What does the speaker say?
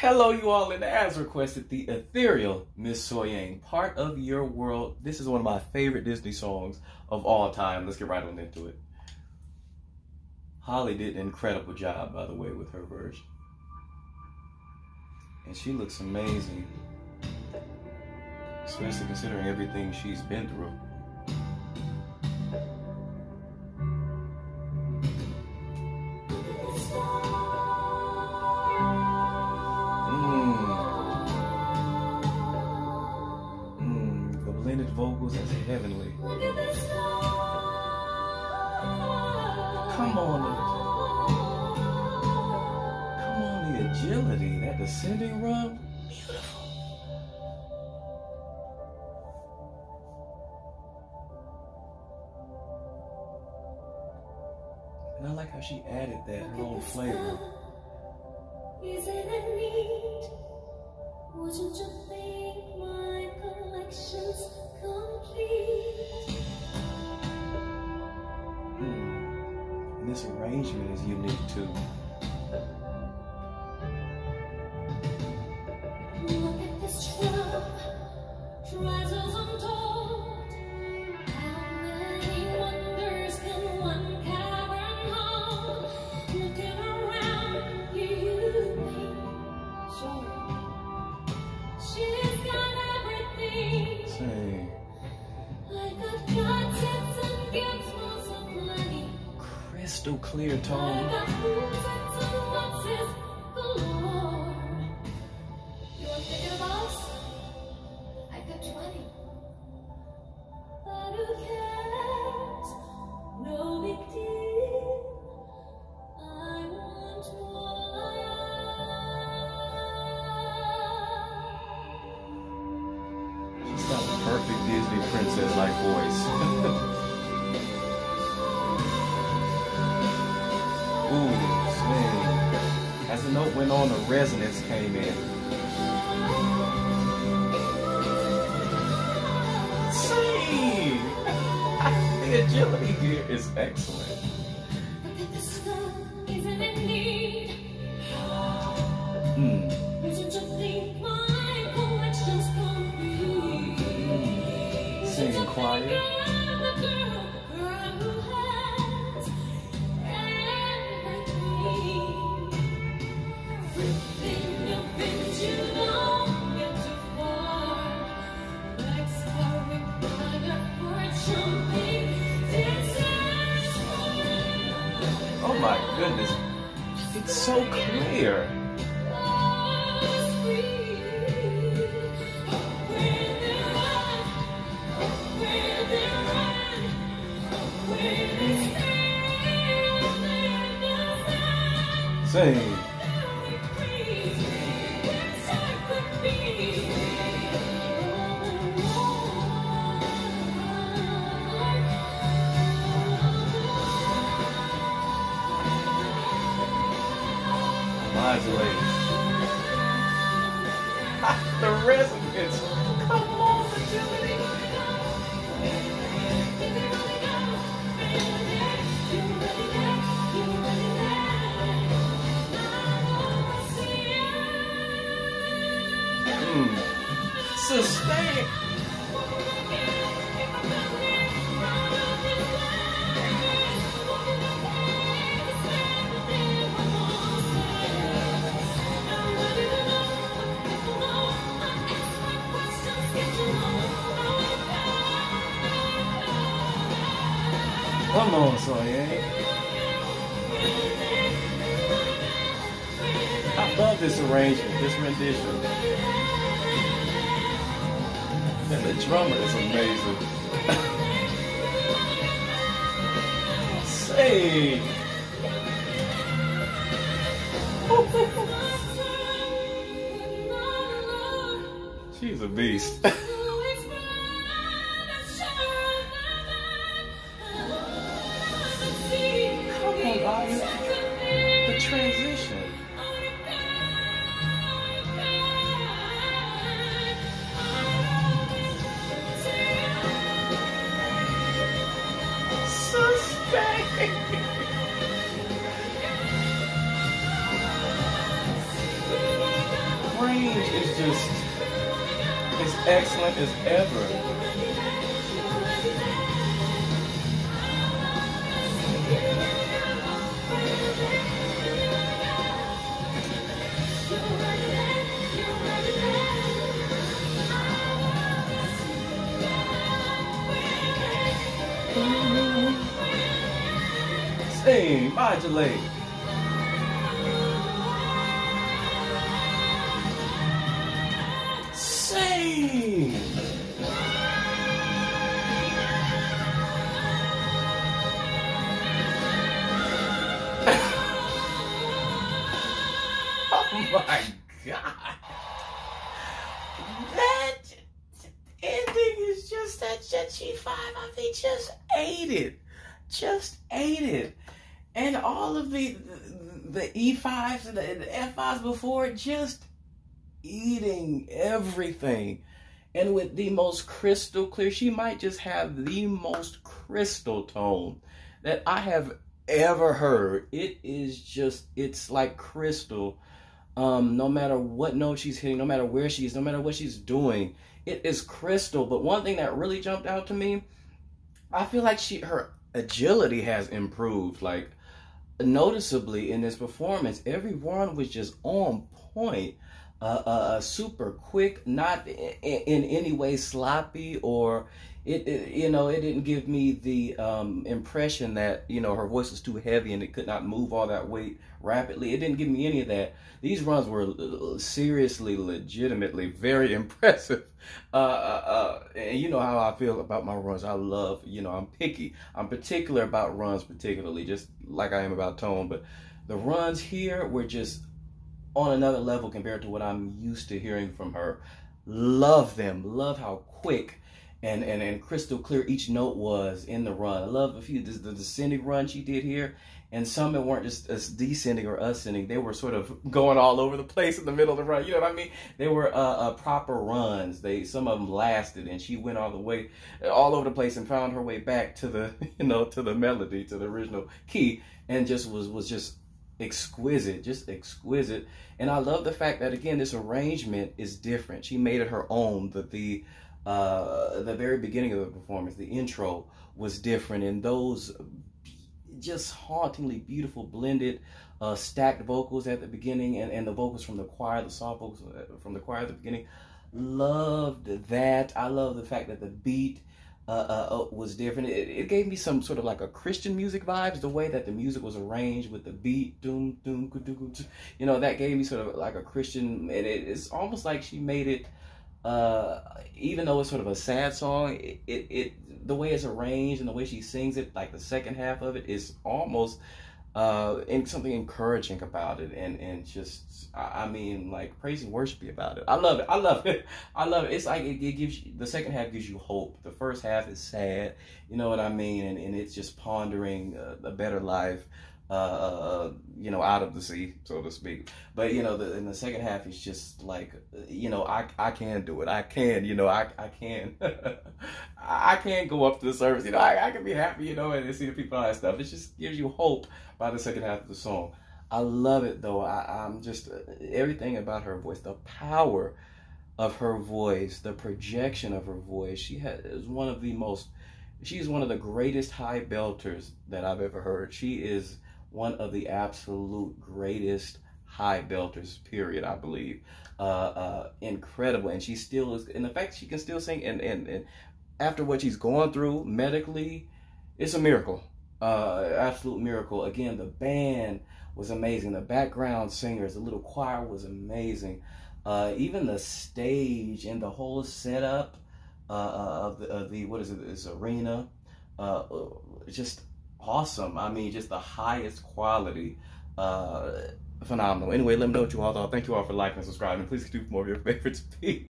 Hello, you all, and as requested, the ethereal Miss Sohyang, part of your world. This is one of my favorite Disney songs of all time. Let's get right on into it. Holly did an incredible job, by the way, with her version. And she looks amazing, especially considering everything she's been through. Vocals as heavenly. Come on. Come on, the agility, that descending rub. Beautiful. And I like how she added that her own flavor. Is it a need? Wouldn't you think my collection's this arrangement is unique too. I want more. She's got the perfect Disney princess-like voice. As the note went on, the resonance came in. Sing! the agility here is excellent. Hmm. Singing quiet. Clear. Sing. I love this arrangement, this rendition. And the drummer is amazing. Say. She's a beast. just as excellent as ever. Sing, modulate. my God. That ending is just that G5. I mean, just ate it. Just ate it and all of the the E5s and the, the F5s before just eating everything. And with the most crystal clear, she might just have the most crystal tone that I have ever heard. It is just, it's like crystal. Um, no matter what note she's hitting, no matter where she is, no matter what she's doing, it is crystal. But one thing that really jumped out to me, I feel like she her agility has improved. Like noticeably in this performance, everyone was just on point, uh, uh, uh super quick, not in, in, any way sloppy or it, it, you know, it didn't give me the um, impression that, you know, her voice was too heavy and it could not move all that weight rapidly. It didn't give me any of that. These runs were seriously, legitimately very impressive. Uh, uh, uh, and you know how I feel about my runs. I love, you know, I'm picky. I'm particular about runs, particularly, just like I am about tone. But the runs here were just on another level compared to what I'm used to hearing from her. Love them. Love how quick and, and, and crystal clear each note was in the run. I love a few the, descending run she did here, and some that weren't just as descending or ascending. They were sort of going all over the place in the middle of the run. You know what I mean? They were uh, uh, proper runs. They some of them lasted, and she went all the way, all over the place, and found her way back to the you know to the melody, to the original key, and just was was just exquisite, just exquisite. And I love the fact that again, this arrangement is different. She made it her own. The the uh, the very beginning of the performance, the intro was different, and those just hauntingly beautiful blended uh, stacked vocals at the beginning and, and the vocals from the choir, the soft vocals uh, from the choir at the beginning. Loved that. I love the fact that the beat uh, uh, uh, was different. It, it, gave me some sort of like a Christian music vibes. The way that the music was arranged with the beat, doom, doom, you know, that gave me sort of like a Christian. And it, it's almost like she made it uh, even though it's sort of a sad song, it, it, it, the way it's arranged and the way she sings it, like the second half of it, is almost uh, and something encouraging about it, and and just I, I mean like praise and worship about it. I love it. I love it. I love it. It's like it, it, gives you the second half gives you hope. The first half is sad. You know what I mean? And and it's just pondering a better life. Uh, uh, you know, out of the sea, so to speak. But you know, the, in the second half, it's just like, you know, I I can do it. I can, you know, I I can, I can go up to the surface. You know, I, I can be happy, you know, and see the people and stuff. It just gives you hope by the second half of the song. I love it though. I, I'm just everything about her voice, the power of her voice, the projection of her voice. She has is one of the most. She's one of the greatest high belters that I've ever heard. She is one of the absolute greatest high belters, period, I believe. Uh, uh, incredible. And she still is, and the fact she can still sing, and, and, and after what she's going through medically, it's a miracle. Uh, absolute miracle. Again, the band was amazing. The background singers, the little choir was amazing. Uh, even the stage and the whole setup uh, uh of, the, of the, what is it, this arena, uh, just awesome. I mean, just the highest quality. Uh, phenomenal. Anyway, let me know what you all thought. Thank you all for liking and subscribing. Please do more of your favorites. Peace.